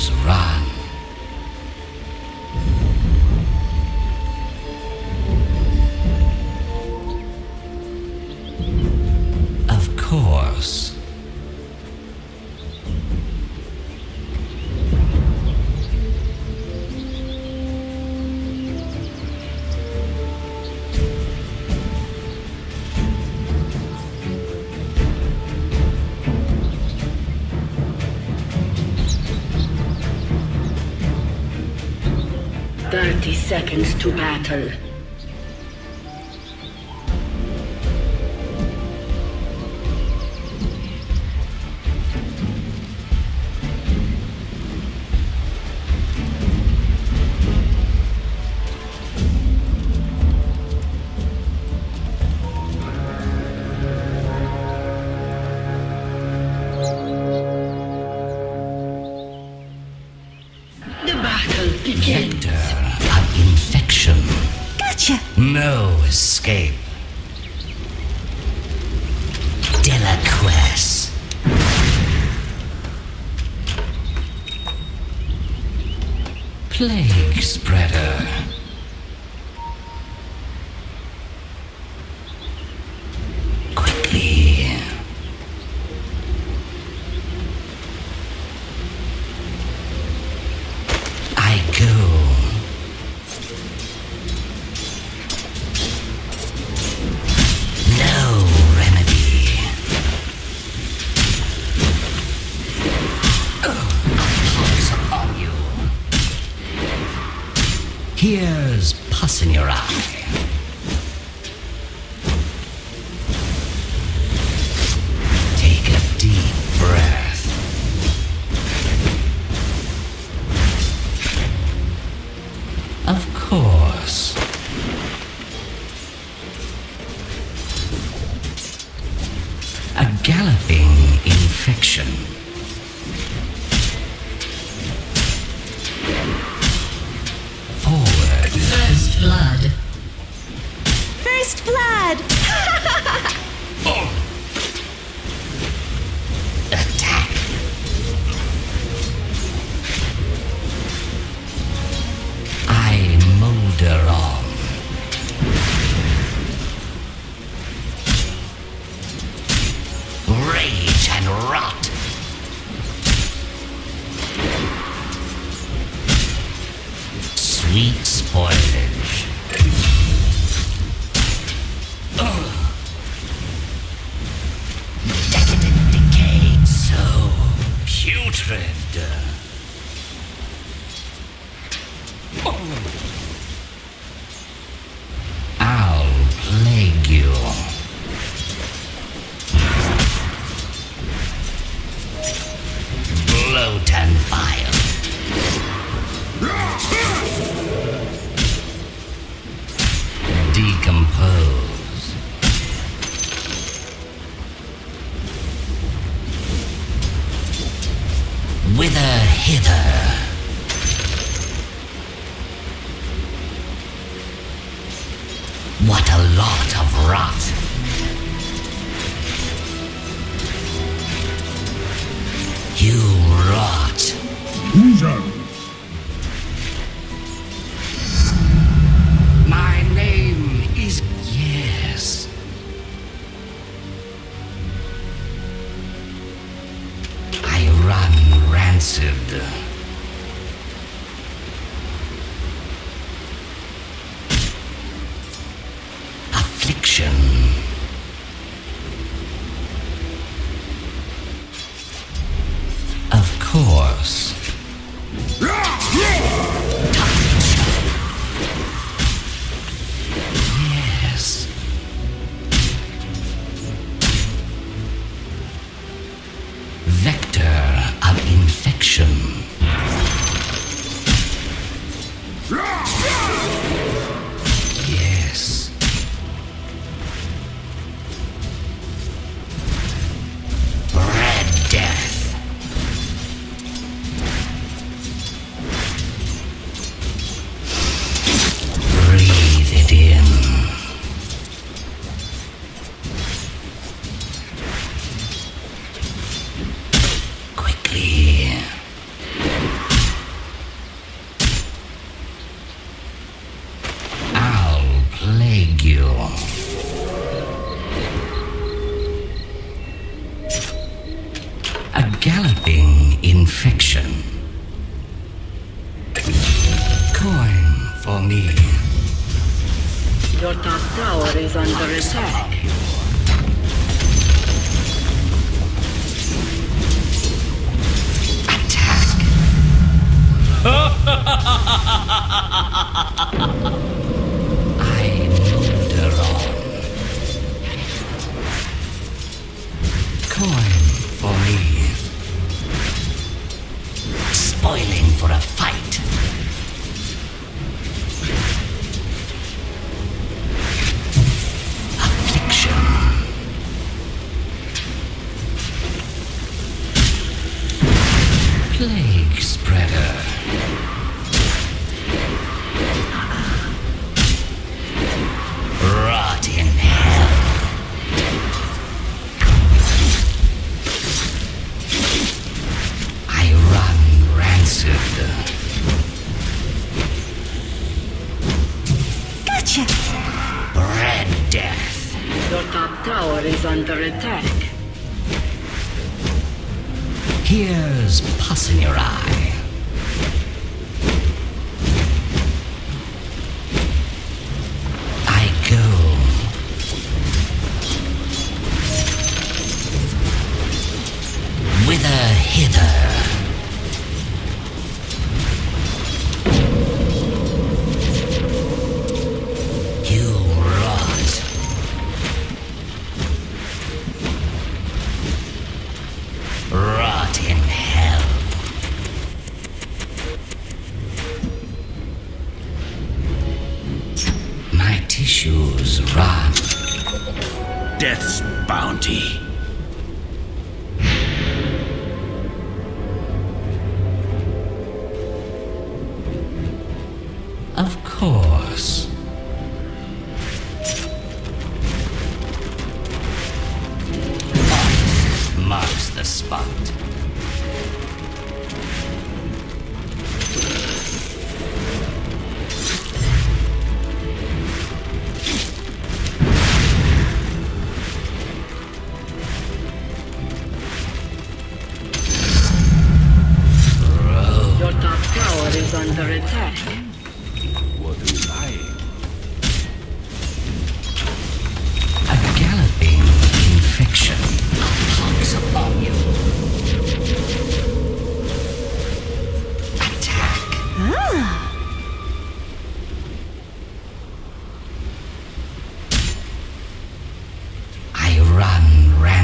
Shadows run. To battle. Pus Bloat and bile. Decompose. Here's your eye.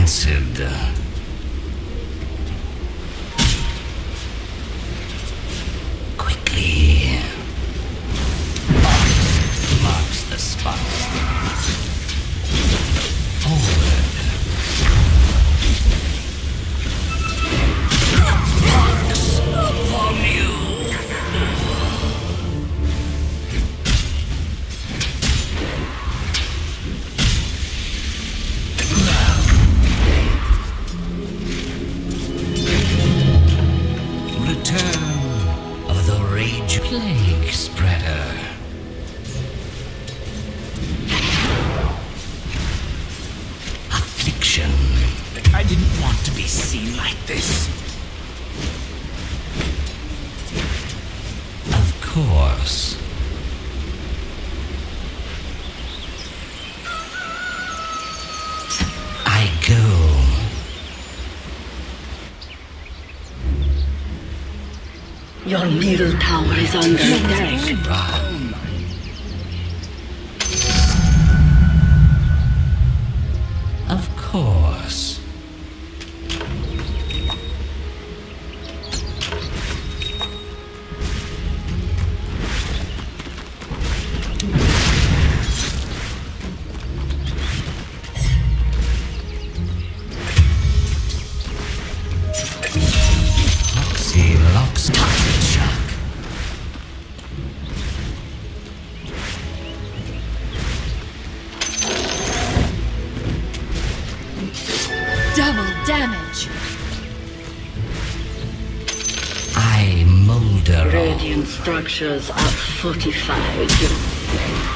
Run is under temperatures at 45.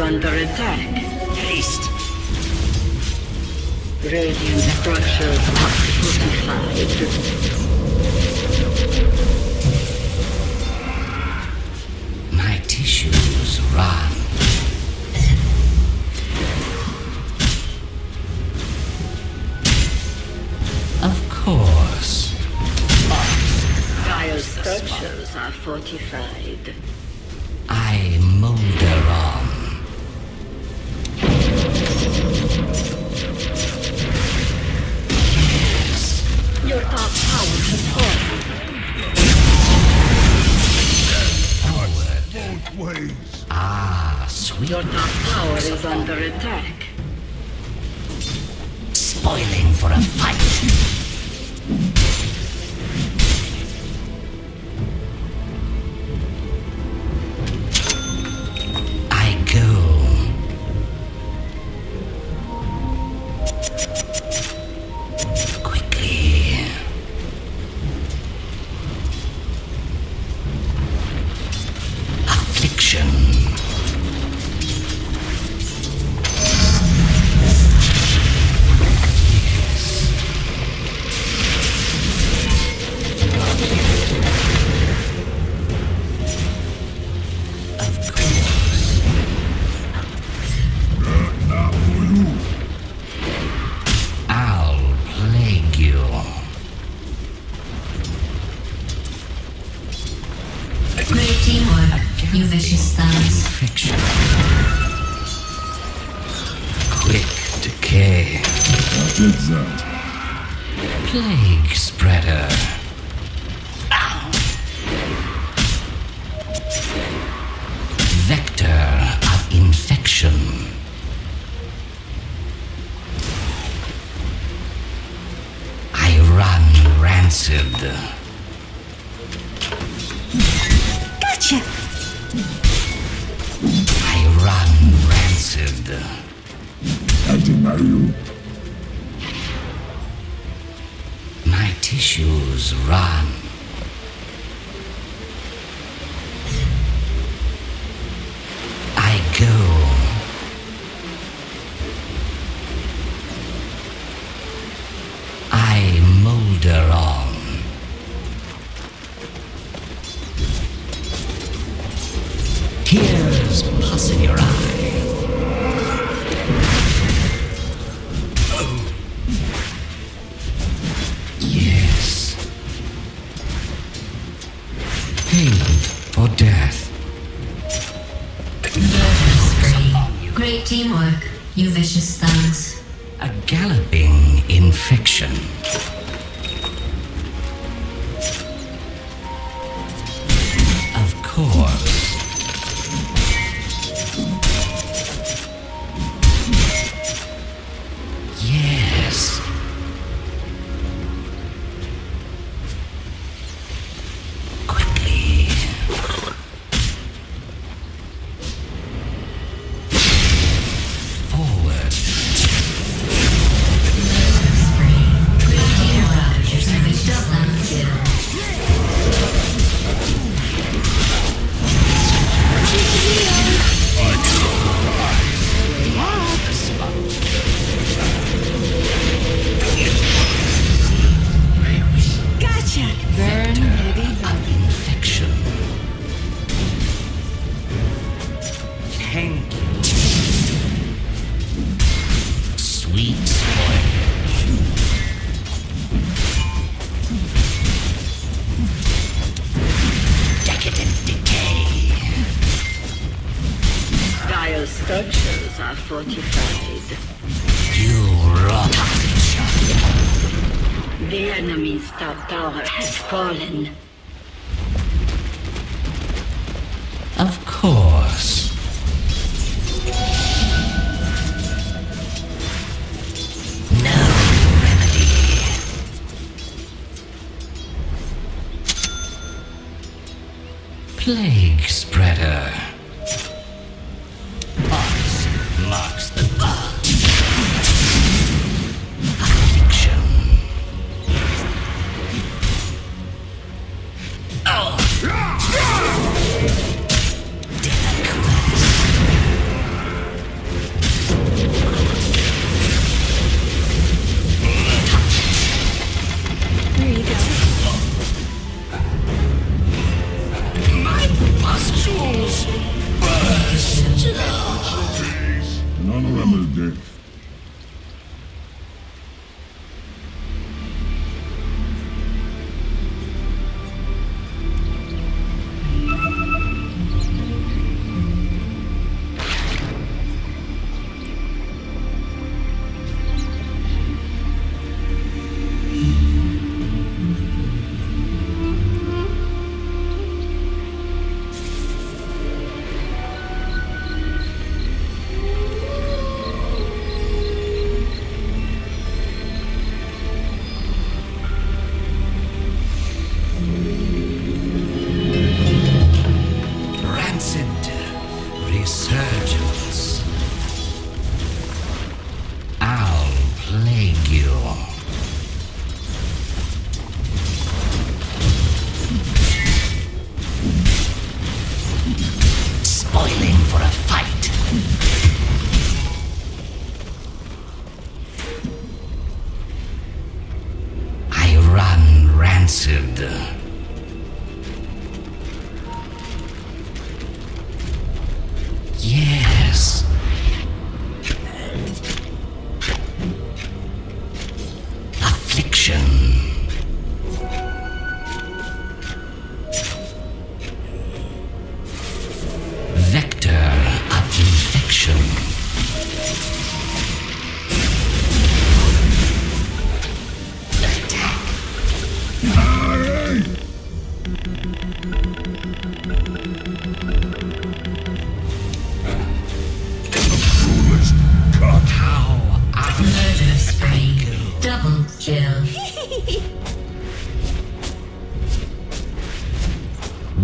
under ways. Ah, sweet. Your top tower is under attack. Spoiling for a fight. My tissues run. before he died. You rot. The enemy's top tower has fallen.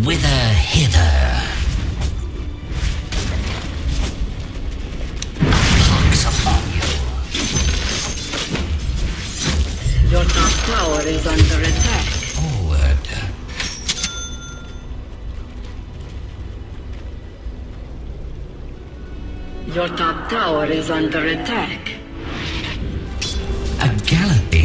whither hither. Pox upon you. Your top tower is under attack. Forward. Your top tower is under attack. A galloping.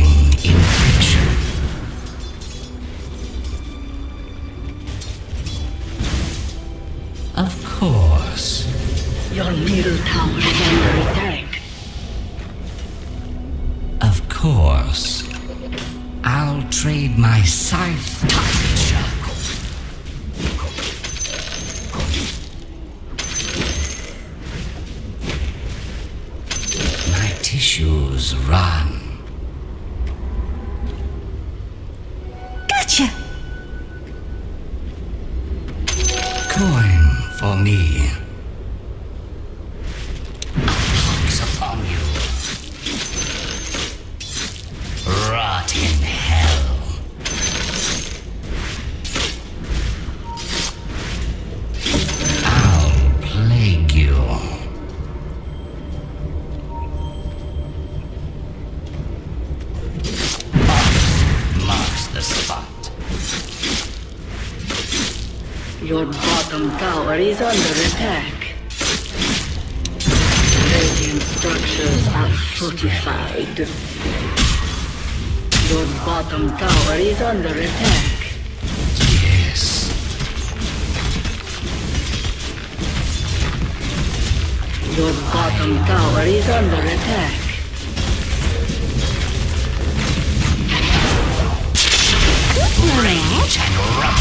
fortified. Your bottom tower is under attack. Yes. Your bottom tower is under attack. Rage and run!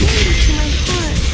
Into my heart.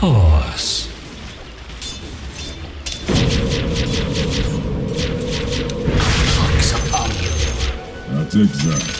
course. Hooks upon you.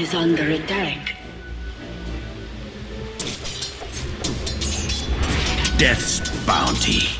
is under attack. Death's bounty.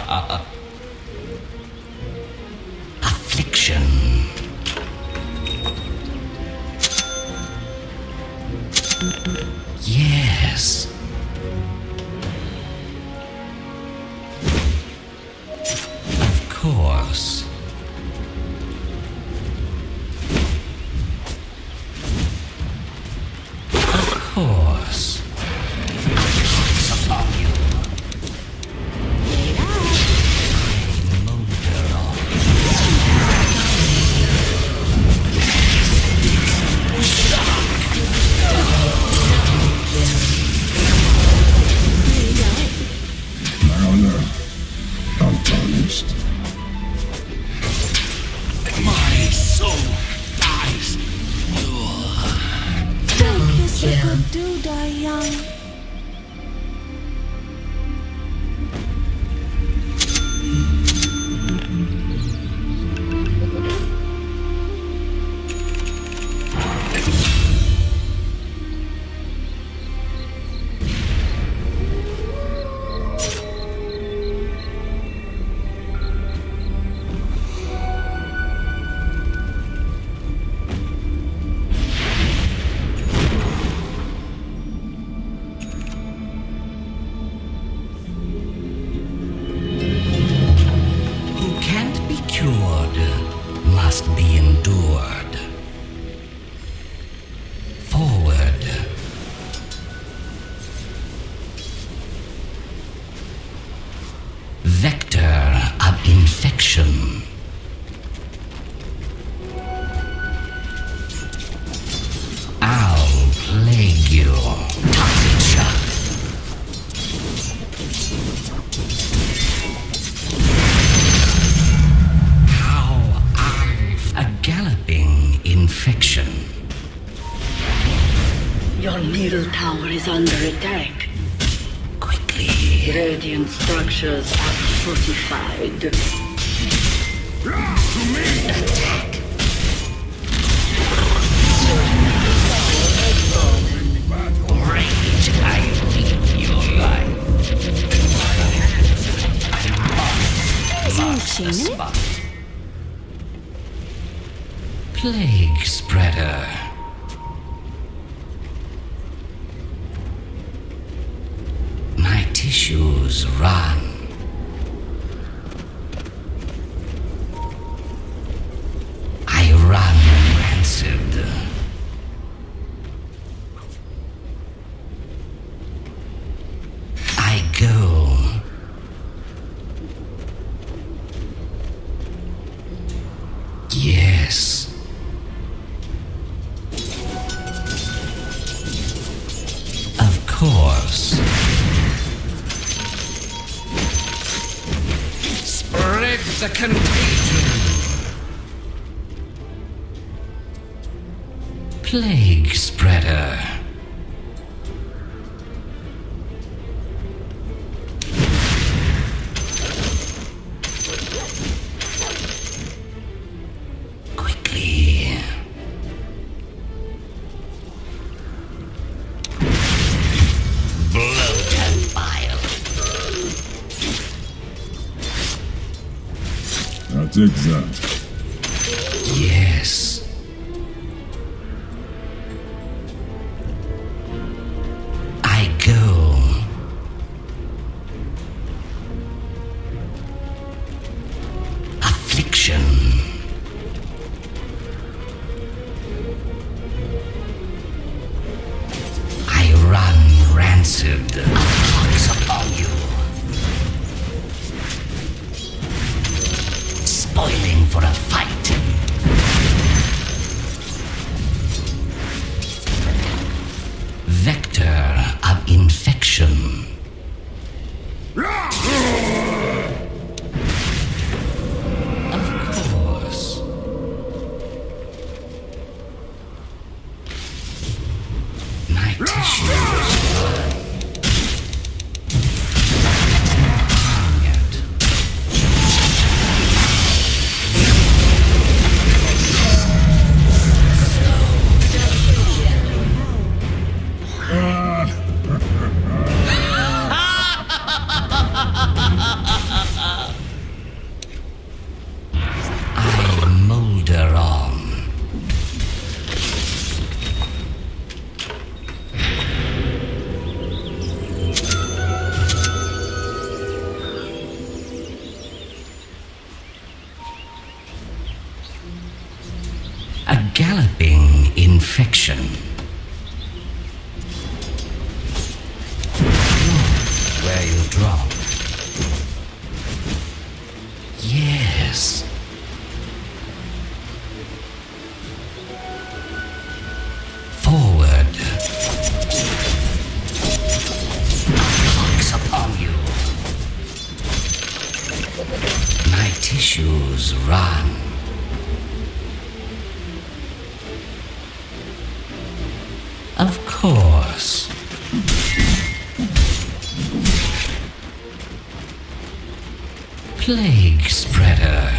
is under attack. Quickly. Radiant structures are fortified. news run. Boiling for a fight. course. Plague Spreader.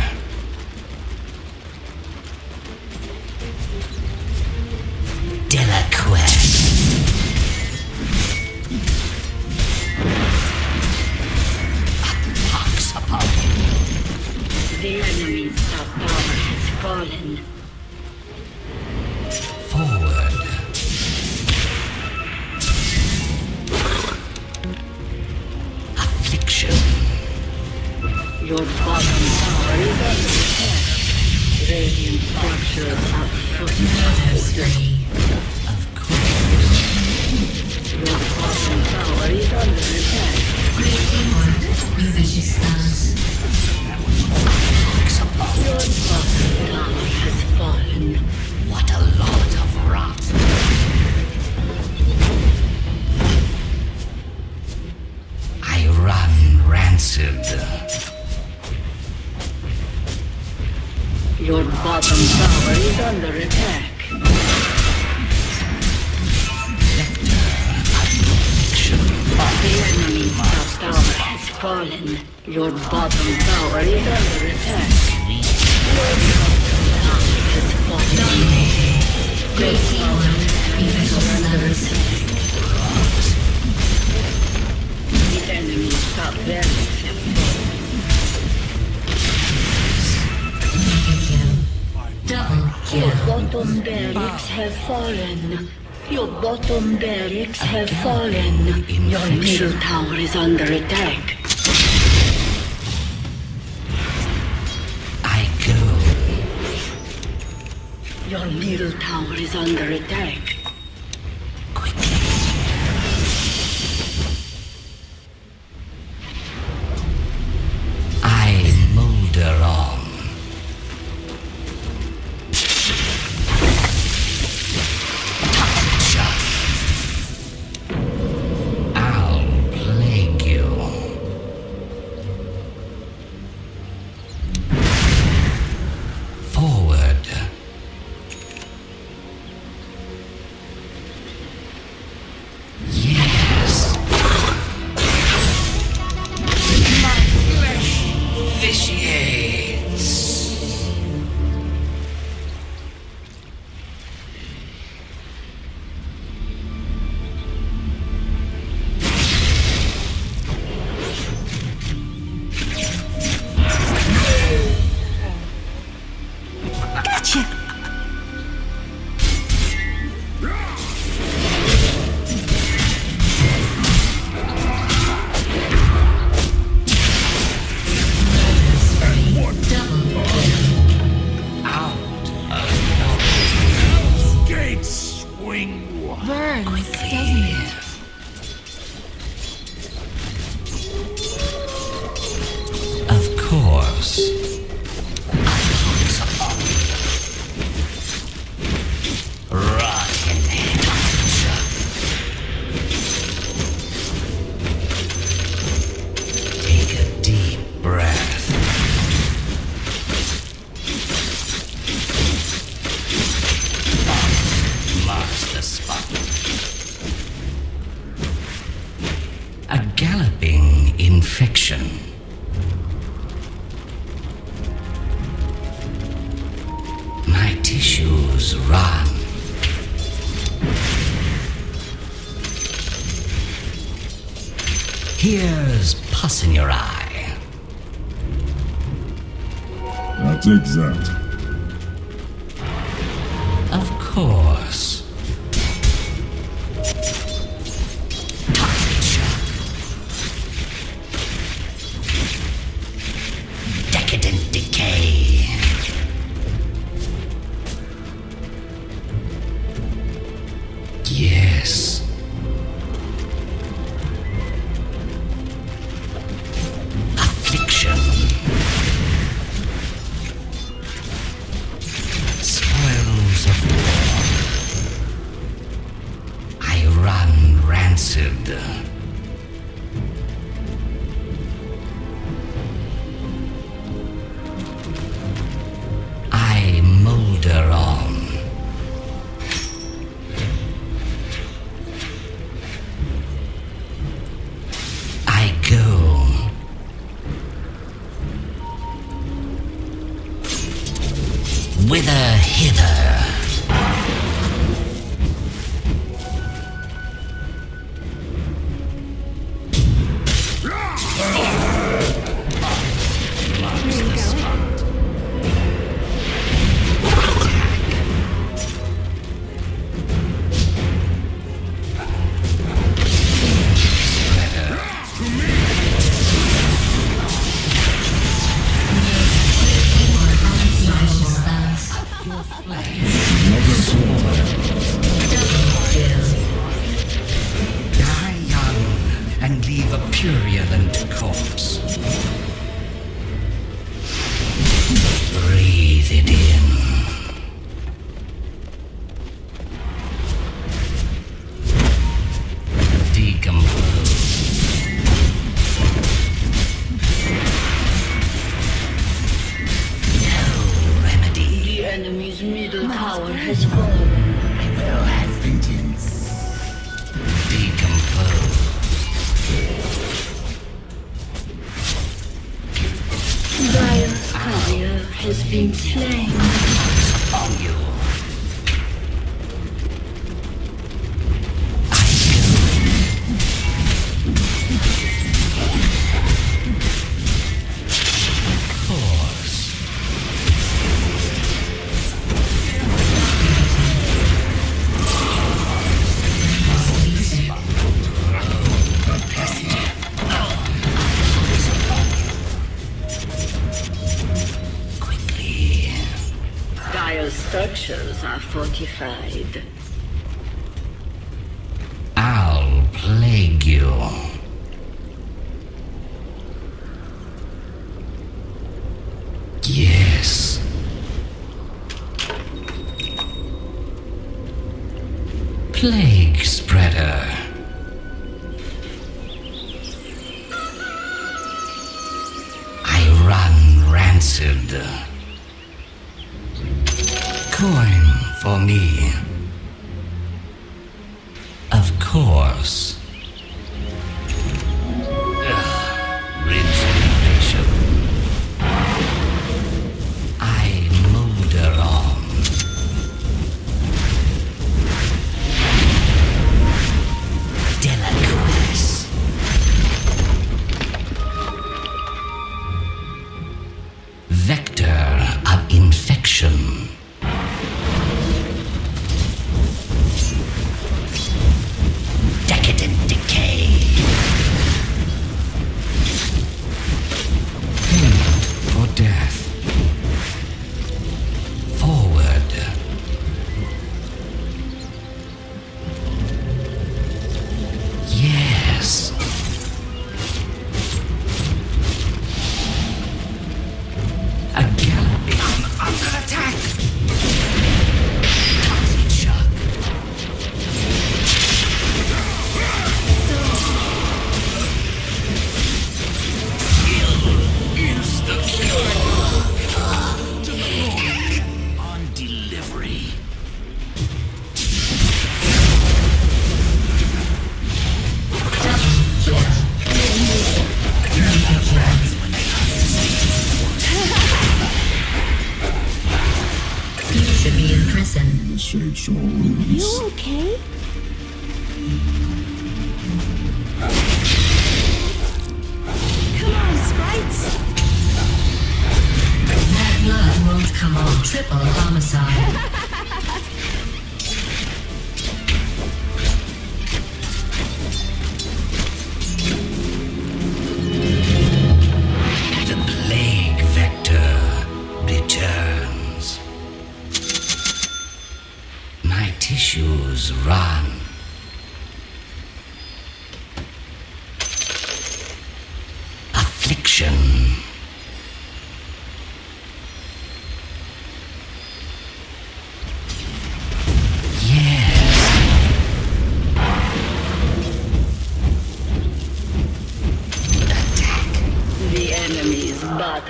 Your bottom barracks have fallen. Your bottom barracks have fallen. Your middle tower is under attack. I go. Your middle tower is under attack. Burns, doesn't it?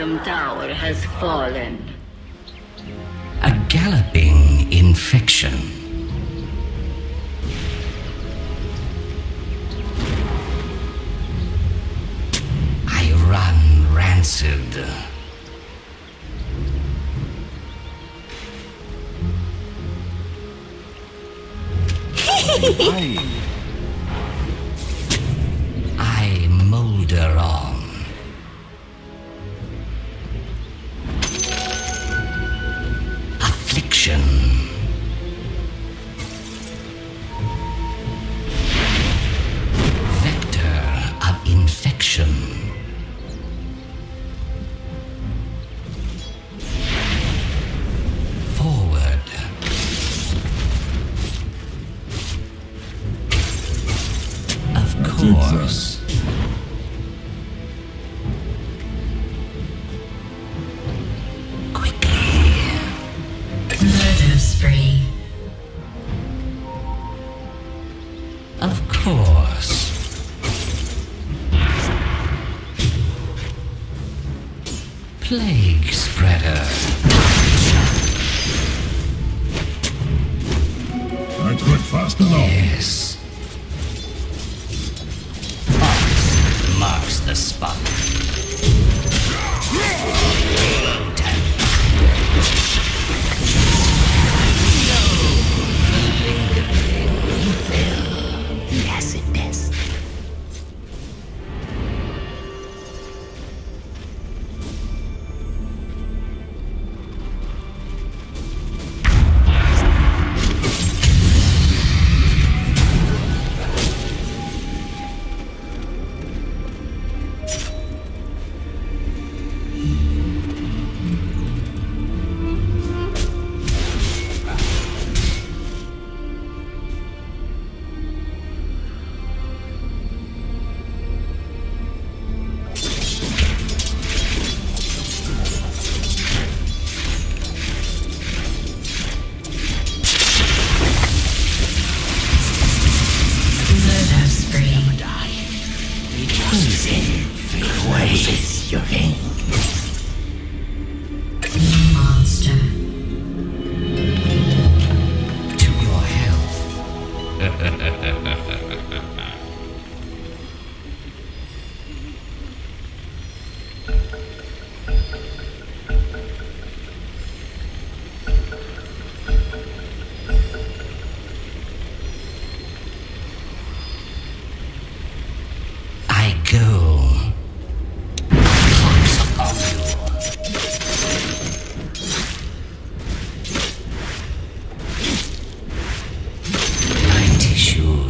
Phantom Tower has fallen. A galloping infection. I run rancid. I, I molder on.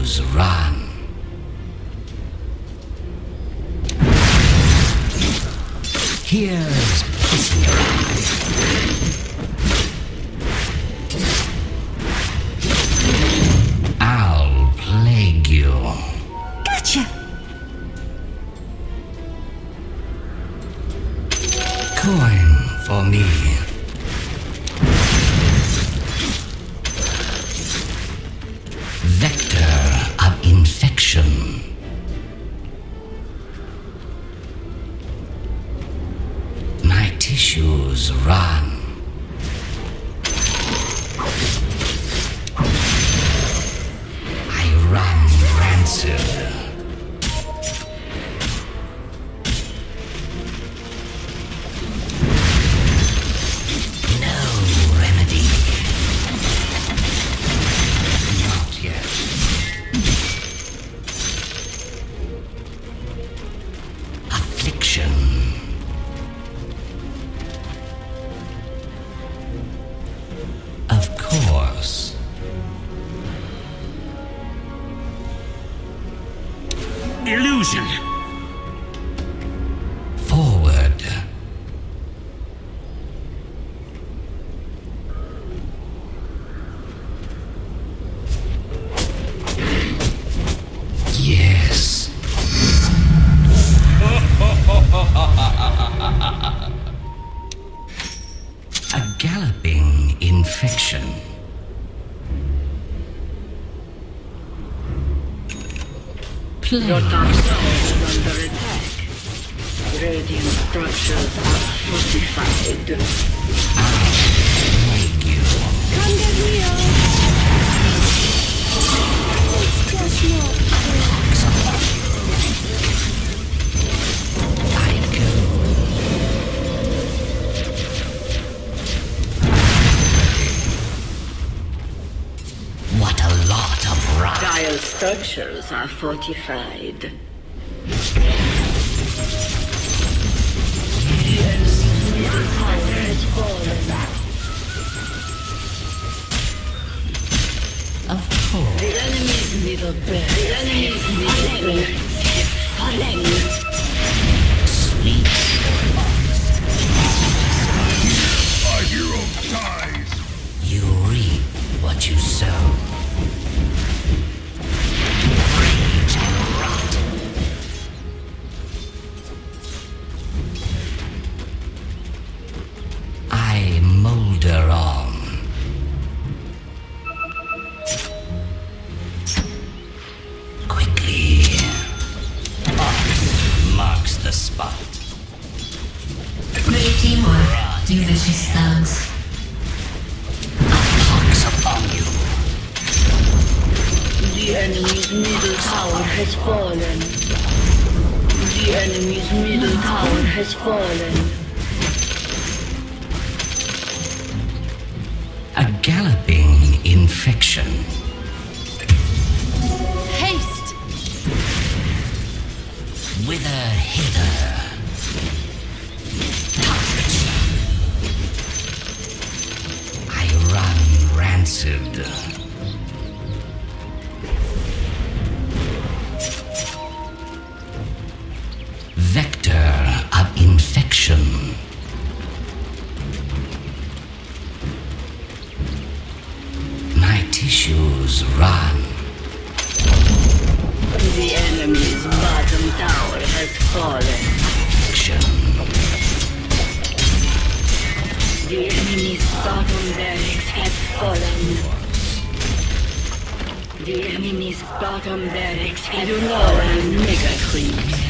run. Here infection. Play. Your top tower is under attack. Radiant structures are fortified. Make you. Come get me oh. It's just not of. Dire structures are fortified. Of course. The enemy's middle barracks. The enemy's middle barracks have enemy's middle tower has fallen. The enemy's middle tower has fallen. A galloping infection. Haste! Wither hither. I run rancid. Bottom barracks have fallen. Mega creeps.